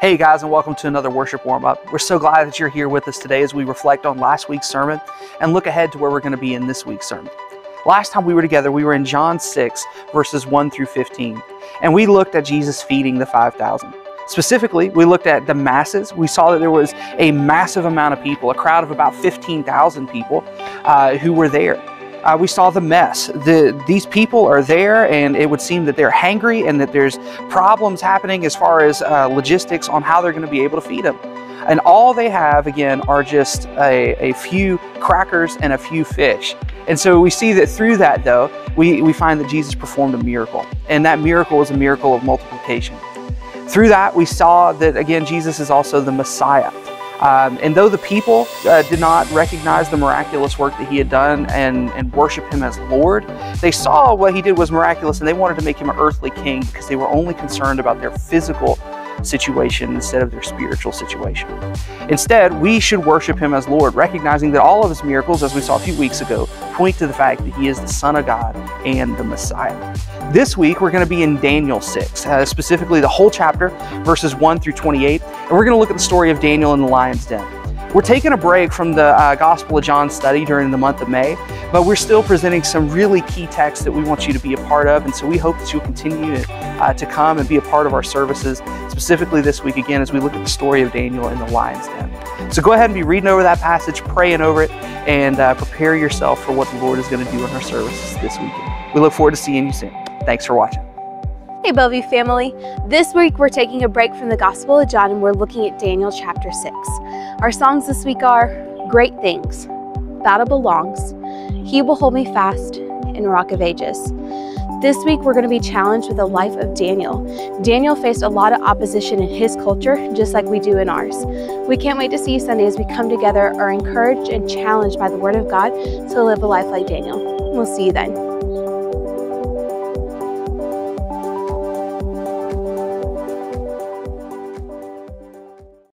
Hey guys, and welcome to another worship warm up. We're so glad that you're here with us today as we reflect on last week's sermon and look ahead to where we're going to be in this week's sermon. Last time we were together, we were in John 6, verses 1 through 15, and we looked at Jesus feeding the 5,000. Specifically, we looked at the masses. We saw that there was a massive amount of people, a crowd of about 15,000 people uh, who were there uh, we saw the mess. The, these people are there, and it would seem that they're hangry and that there's problems happening as far as uh, logistics on how they're going to be able to feed them. And all they have, again, are just a, a few crackers and a few fish. And so we see that through that, though, we, we find that Jesus performed a miracle. And that miracle was a miracle of multiplication. Through that, we saw that, again, Jesus is also the Messiah. Um, and though the people uh, did not recognize the miraculous work that he had done and, and worship him as Lord, they saw what he did was miraculous and they wanted to make him an earthly king because they were only concerned about their physical situation instead of their spiritual situation. Instead, we should worship him as Lord, recognizing that all of his miracles, as we saw a few weeks ago, point to the fact that he is the Son of God and the Messiah. This week, we're going to be in Daniel 6, uh, specifically the whole chapter, verses 1 through 28, and we're going to look at the story of Daniel in the lion's den. We're taking a break from the uh, Gospel of John study during the month of May, but we're still presenting some really key texts that we want you to be a part of. And so we hope that you'll continue to, uh, to come and be a part of our services, specifically this week again as we look at the story of Daniel in the lion's den. So go ahead and be reading over that passage, praying over it, and uh, prepare yourself for what the Lord is going to do in our services this weekend. We look forward to seeing you soon. Thanks for watching. Hey, Bellevue family. This week we're taking a break from the Gospel of John and we're looking at Daniel chapter 6. Our songs this week are Great Things, Battle Belongs, He Will Hold Me Fast, and Rock of Ages. This week we're going to be challenged with the life of Daniel. Daniel faced a lot of opposition in his culture, just like we do in ours. We can't wait to see you Sunday as we come together, are encouraged and challenged by the Word of God to live a life like Daniel. We'll see you then.